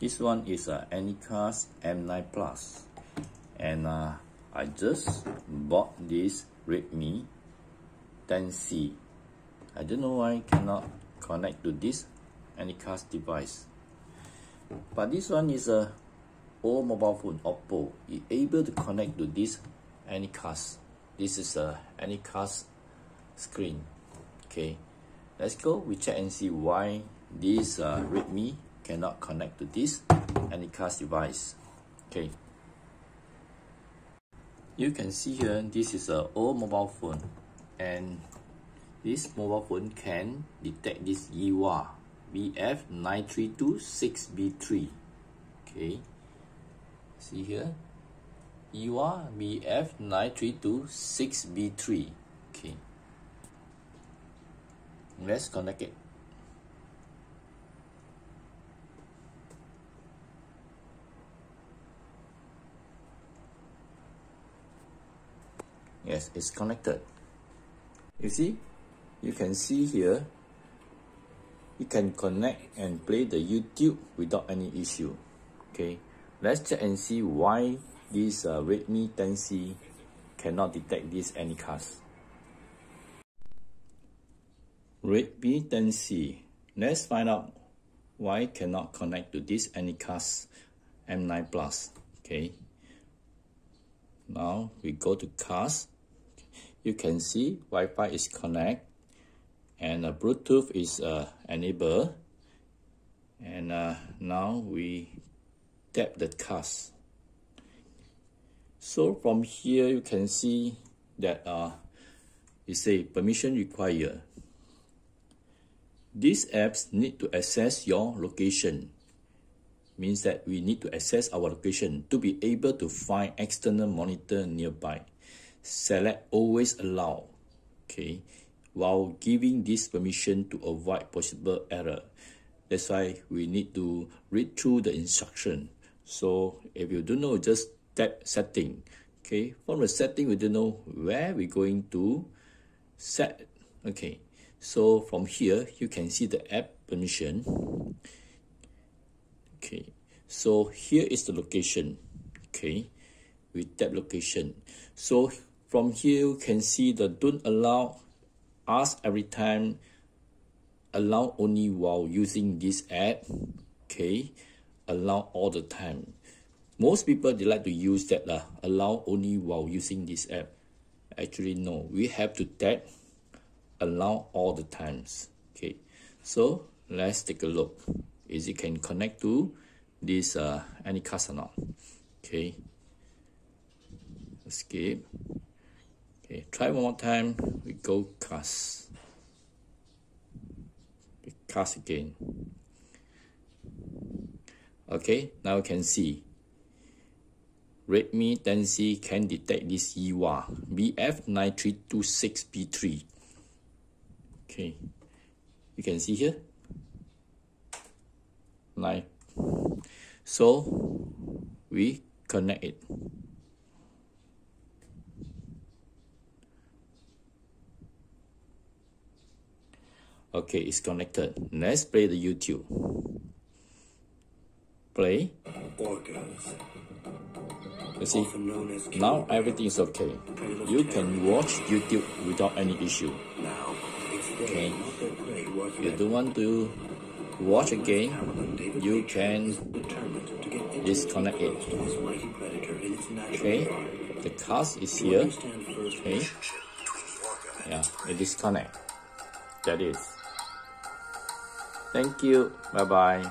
This one is a Anycast M9 And uh, I just bought this Redmi 10C. I don't know why I cannot connect to this Anycast device. But this one is a old mobile phone, Oppo. It able to connect to this Anycast. This is a Anycast screen. Okay, let's go. We check and see why this uh, Redmi cannot connect to this Anycast device. Okay. You can see here, this is a old mobile phone and this mobile phone can detect this EWA BF9326B3 okay. See here? EWA BF9326B3 okay. Let's connect it yes it's connected. You see you can see here you can connect and play the YouTube without any issue. Okay let's check and see why this uh, Redmi 10C cannot detect this any Anycast Redmi 10C let's find out why cannot connect to this Anycast M9 Plus. Okay now we go to cast you can see Wi-Fi is connect and uh, Bluetooth is uh, enabled and uh, now we tap the cast so from here you can see that uh, it say permission required. These apps need to access your location. Means that we need to access our location to be able to find external monitor nearby select always allow okay while giving this permission to avoid possible error. That's why we need to read through the instruction. So if you don't know just tap setting okay? From the setting we don't know where we're going to set okay? So from here you can see the app permission. Okay so here is the location okay? We tap location. So from here you can see the don't allow ask every time allow only while using this app okay? Allow all the time. Most people they like to use that uh, allow only while using this app. Actually no. We have to tap allow all the times okay? So let's take a look. Is it can connect to this uh, Anycast or not okay. Escape try one more time. We go cast. We cast again. Okay, now you can see Redmi 10C can detect this EWA BF9326B3. Okay, you can see here. Like so, we connect it. Okay, it's connected. Let's play the YouTube. Play. You see, now everything is okay. You can watch YouTube without any issue. Okay, you don't want to watch again, you can disconnect it. Okay, the cast is here. Okay, yeah, it disconnect. That is. Thank you. Bye bye.